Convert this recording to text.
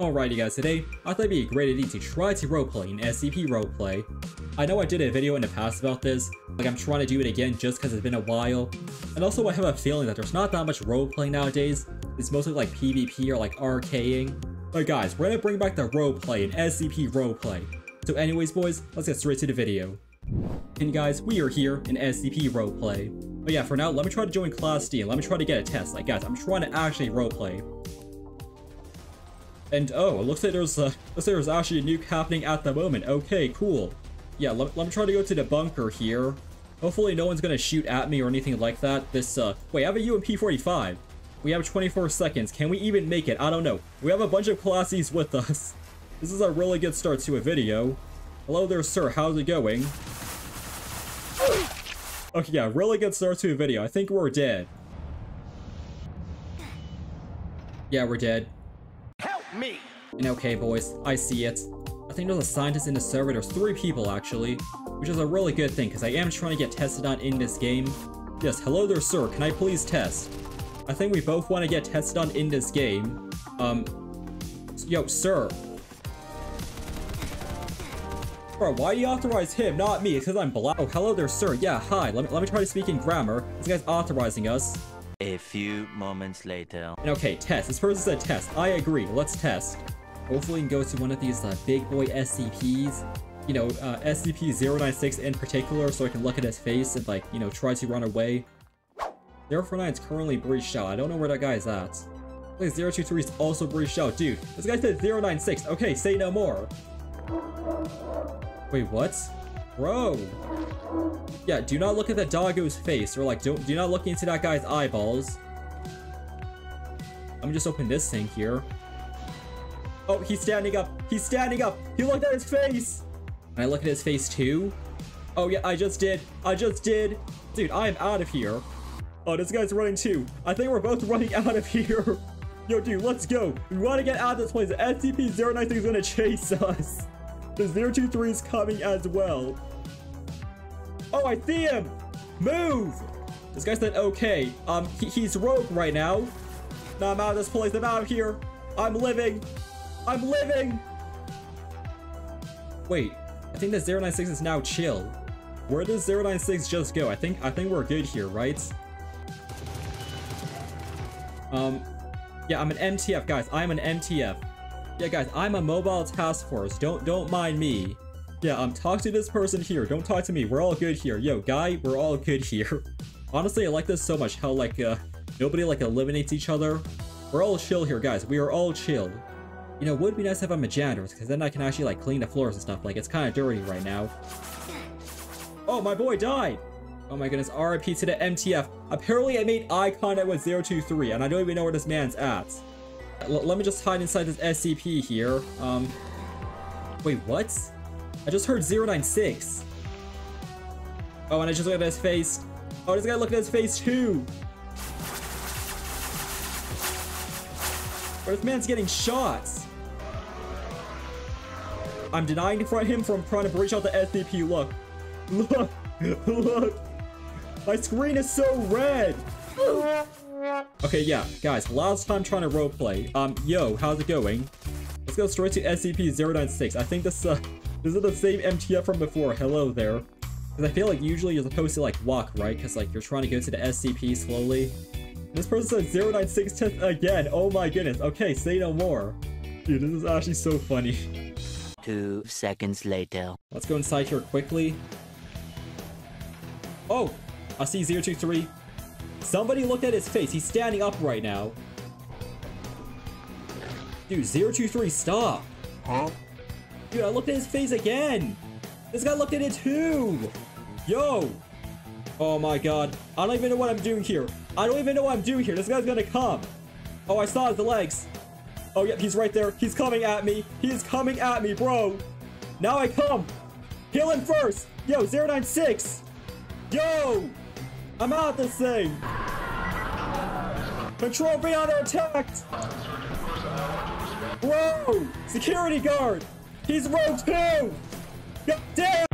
Alrighty guys, today I thought it'd be a great idea to try to roleplay in SCP roleplay. I know I did a video in the past about this, like I'm trying to do it again just because it's been a while. And also I have a feeling that there's not that much roleplay nowadays, it's mostly like PvP or like RKing. But guys, we're gonna bring back the roleplay in SCP roleplay. So anyways boys, let's get straight to the video. And guys, we are here in SCP roleplay. But yeah, for now, let me try to join Class D and let me try to get a test. Like guys, I'm trying to actually roleplay. And oh, it looks like there's uh, looks like there's actually a nuke happening at the moment. Okay, cool. Yeah, let, let me try to go to the bunker here. Hopefully no one's gonna shoot at me or anything like that. This, uh, wait, I have a UMP-45. We have 24 seconds. Can we even make it? I don't know. We have a bunch of classies with us. This is a really good start to a video. Hello there, sir. How's it going? Okay, yeah, really good start to a video. I think we're dead. Yeah, we're dead. Me. And okay, boys, I see it. I think there's a scientist in the server. There's three people, actually, which is a really good thing, because I am trying to get tested on in this game. Yes, hello there, sir. Can I please test? I think we both want to get tested on in this game. Um, yo, sir. Bro, why do you authorize him, not me? It's because I'm black. Oh, hello there, sir. Yeah, hi. Let me, let me try to speak in grammar. This guy's authorizing us. A few moments later. Okay, test. This person said test. I agree. Let's test. Hopefully we can go to one of these uh, big boy SCPs. You know, uh, SCP-096 in particular, so I can look at his face and, like, you know, try to run away. 049 is currently breached out. I don't know where that guy's at. Like 023 is also breached out. Dude, this guy said 096. Okay, say no more. Wait, what? Bro. Yeah, do not look at that doggo's face, or like, don't do not look into that guy's eyeballs. Let me just open this thing here. Oh, he's standing up. He's standing up. He looked at his face. Can I look at his face too? Oh yeah, I just did. I just did. Dude, I am out of here. Oh, this guy's running too. I think we're both running out of here. Yo, dude, let's go. We want to get out of this place. The SCP-096 is going to chase us. The 023 is coming as well. Oh, I see him! Move! This guy said okay. Um, he, he's rogue right now. No, I'm out of this place. I'm out of here. I'm living. I'm living! Wait, I think the 096 is now chill. Where does 096 just go? I think I think we're good here, right? Um, yeah, I'm an MTF, guys. I'm an MTF. Yeah, guys, I'm a mobile task force. Don't don't mind me. Yeah, I'm um, talk to this person here. Don't talk to me. We're all good here. Yo, guy, we're all good here. Honestly, I like this so much. How, like, uh, nobody, like, eliminates each other. We're all chill here, guys. We are all chill. You know, would be nice if I'm a janitor, because then I can actually, like, clean the floors and stuff. Like, it's kind of dirty right now. Oh, my boy died! Oh my goodness, RIP to the MTF. Apparently I made eye contact with 023, and I don't even know where this man's at. L let me just hide inside this SCP here. Um, wait, what? I just heard 096. Oh, and I just looked at his face. Oh, this guy looked at his face too. But this man's getting shots. I'm denying him from trying to breach out the SCP. Look. Look. Look. My screen is so red. Okay, yeah, guys, last time trying to roleplay. Um, yo, how's it going? Let's go straight to SCP-096. I think this, uh, this is the same MTF from before. Hello there. Because I feel like usually you're supposed to, like, walk, right? Because, like, you're trying to go to the SCP slowly. This person said 096 test again. Oh my goodness. Okay, say no more. Dude, this is actually so funny. Two seconds later. Let's go inside here quickly. Oh, I see 023. Somebody looked at his face. He's standing up right now. Dude, 023, stop. Huh? Dude, I looked at his face again. This guy looked at it too. Yo. Oh my god. I don't even know what I'm doing here. I don't even know what I'm doing here. This guy's gonna come. Oh, I saw his legs. Oh, yeah, he's right there. He's coming at me. He's coming at me, bro. Now I come. Kill him first. Yo, 096. Yo. I'm out of this thing. Control B under attack. Whoa. Security guard. He's rogue too. God damn.